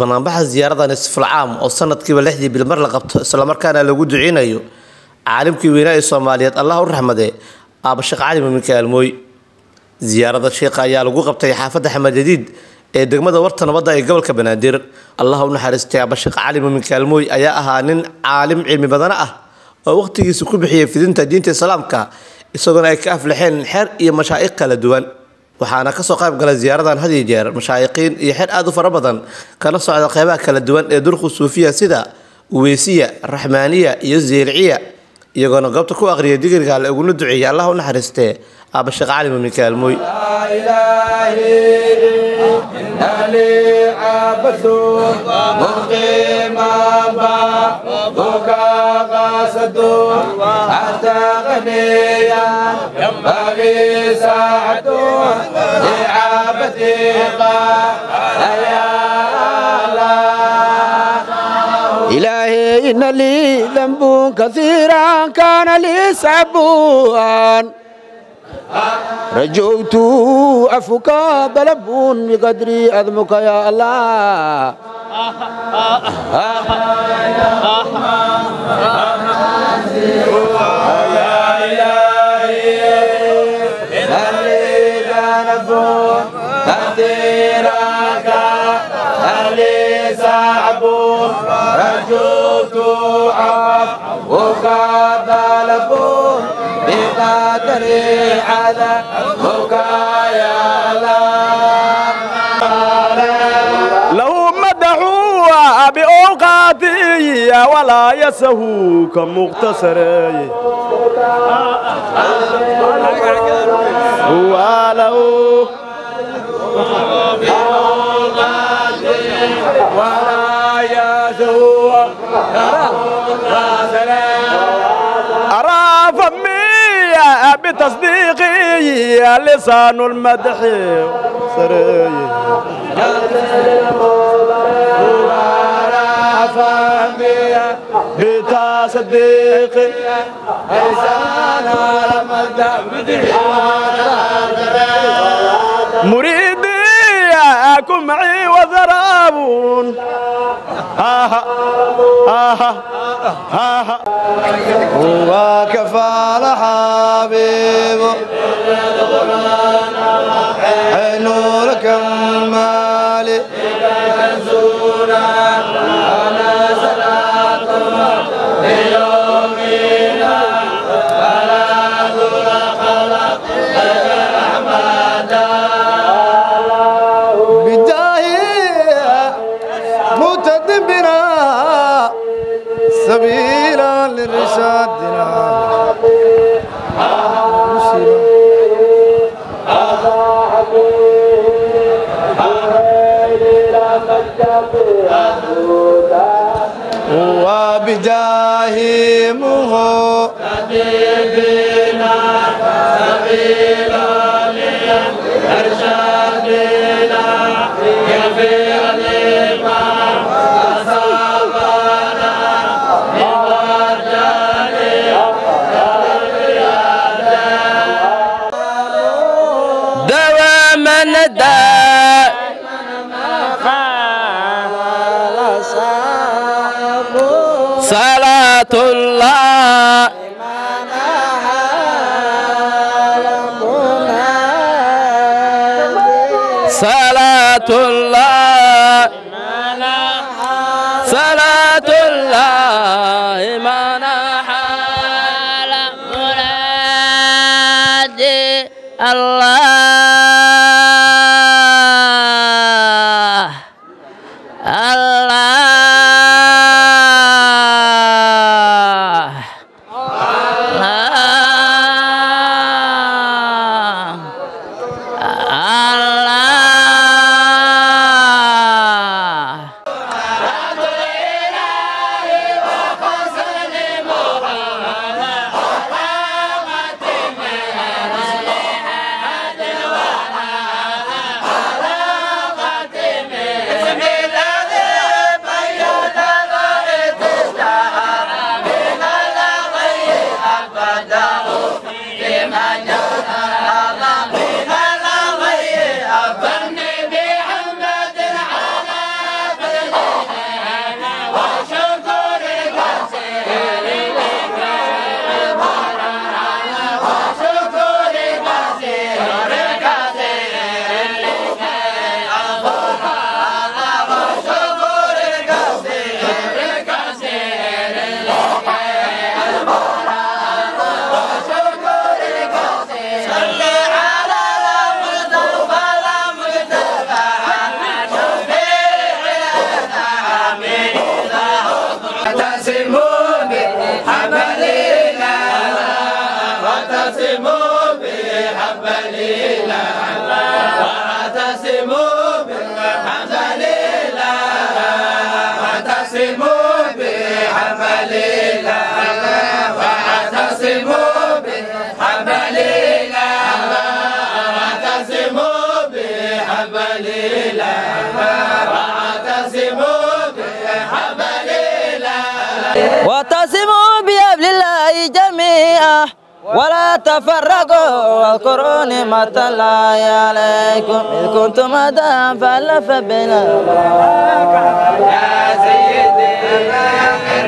banaanbaxa ziyaaradan isful caam oo sanadkiiba lixdii bil mar la qabto islamarkaana lagu duceynayo caalimkii weynaa ee soomaaliyeed allah u raxmadee aaba sheekh cali muminka almooy ziyaarada sheekha ayaa lagu qabtay xaafadda xamed jadiid ee degmada warta nabadda ee gobolka banaadir. Allah u naxariistay aaba sheekh cali muminka almooy ayaa ahaa nin caalim cilmi badana ah oo waqtigiisa ku bixiyay fidinta diinta islaamka isagoona ay ka aflaxeen xeer iyo mashaa'iq kala duwan waxaana ka soo qayb gala ziyaaradan had iyo jeer mashaayiqiin iyo xeer aad u fara badan kana socda qeybaha kala duwan ee durqu suufiya sida uweysiya raxmaaniya iyo zeelciya iyagoona goobta ku aqriya digirga la uguna duceeyay allah u naxariistee aaba sheekh cali mumin kaalmooy يلي عبثو مقي مابا بوكا قاسدو حتى غنيا ينبغي ساعتو لعبثي يا إلهي إن لي ذنب كثيرا كان لي سبوان رجوت عفوك بلب بقدر أذمك يا الله قدري على حبك يا بأوقاتي ولا يسهو كمختصري ولو ولا يسهو كمختصري أرى فمي بتصديقي لسان المدح. سري بتصديقي مريدي أكون معي وذرابون آه آه. آه وكفى حبيب الله. وأعتصموا وأعتصموا بحبل الله جميعا ولا تفرقوا واذكروني ما الله عليكم. إذ كنتم أداء فألف بنا. يا سيدي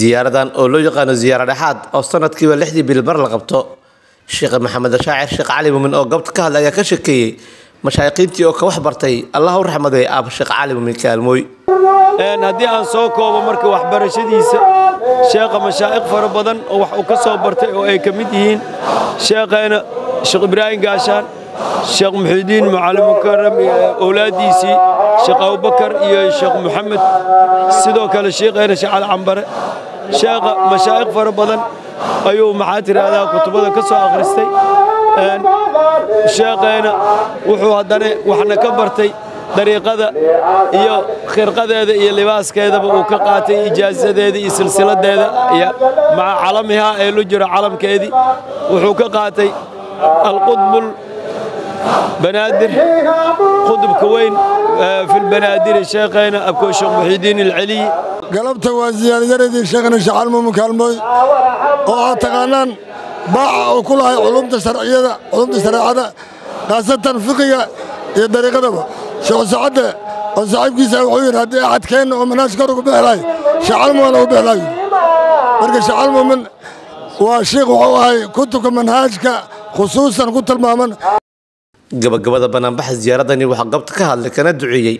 ziyaaradan oo loo yaqaano ziyaaro dhexaad oo sanadkiiba lixdii bilbar la qabto sheekh maxamed shaacir sheekh cali muumin oo goobta ka hadlay ayaa ka shekeeyey mashaayiqiintii oo ka wax bartay allah u raxmaday aaba sheekh cali muumin kaalmooy haddii aan soo koobo marka waxbarashadiisa sheekha mashaa'ikh fara badan oo wax uu ka soo bartay oo ay ka mid yihiin sheekheena sheekh ibraahim gaashaan sheekh muxidiin macalin mukaram owlaaddiisii sheekh abubakar iyo sheekh muxamed sidoo kale sheekheena sheekh cali cambare. Sheekha mashaa'ikh fara badan ayuu maxaa tiraahdaa kutubada ka soo akhristay sheekheena wuxuu haddana waxna ka bartay dariiqada iyo khirqadeeda iyo libaaskeedaba uu ka qaatay ijaasadeeda iyo silsiladeeda maca calamihaa ee lu jiro calamkeedii. Wuxuu ka qaatay alqudbul banaadir qudubka weyn fi lbanaadiri abkoo sheekh muxidiin alceliyi galabta waa ziyaaryaradii sheekhna kaalmooy oo aad taqaanaan baaca uu ku lahay culumta sharciyada culumta shareecada khaasatan fiqiga iyo dariiqadaba. Sheekh sacadde oo saaxiibkiisa wuxuu yidhi haddii axadkeenna oo manhaaj lahay shacaal muumin ugu bixi lahayo marka shacaal muumin waa shiikh wuxuu ahay kutubka manhaajka khusuusan ku tilmaaman. Gabagabada banaanbaxa ziyaaradani waxaa goobta ka hadlay kana duceeyey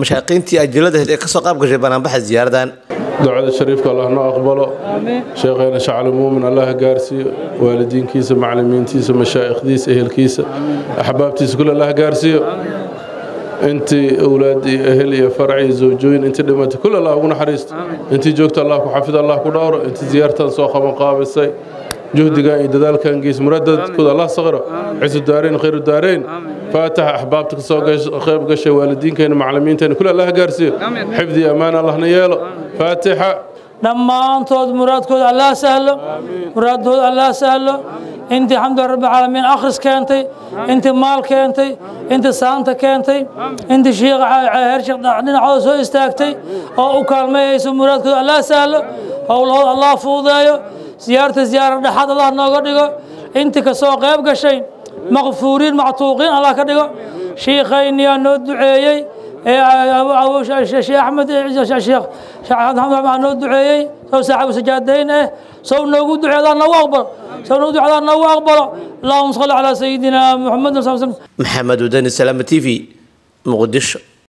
mashaaqiintii ajiladaheed ee ka soo qaab gashay banaanbaxa ziyaaradan ducada shariifka allah noo aqbalo. Sheekheena shacli muumin allah gaarsiiyo. Waalidiinkiisa macalimiintiisa mashaa'ikhdiisa ehelkiisa axbaabtiisa kule allah gaarsiiyo. Intii owlaad iyo ehel iyo farac iyo zawjooyin intii dhimatay kule allah ugu naxariisto intii joogta allah ku xafido allah ku dhowro. Intii ziyaartan soo qaban qaabisay juhdigan iyo dadaalkan gees muradadkooda allah saqiro. Cisu daarayn khayru daarayn faataxa axbaabta ka soo qayb gashay waalidiinkeena macalimiinteena kule allah gaarsiiyo. Xifdi iyo ammaan allahna فاتحة. لما أنت مراد الله سهله آمين. الله سهله آمين. أنت الحمد لله رب العالمين. أخرس كأنتي. آمين. أنت مال كأنتي. آمين. أنت سانتا كأنتي. آمين. أنت شيء عاهر شيء عاوز سو استأكتي. أو أكال ما يسمى الله سهله أو الله الله فوضى زيارة زيارة لحد الله نقدر يقول أنت كسوق غيب كشيء مغفورين معطوقين الله كده شيخين يا ندعي أي أبو أبو شيخ أحمد شيخ axmed sheekh maxamed noo duceeyey sow saaxibu sajaadayn eh sow noogu duceedaa noogu aqbalo sow noogu duceedaa noogu aqbalo allahuma salli salaama t muqdisho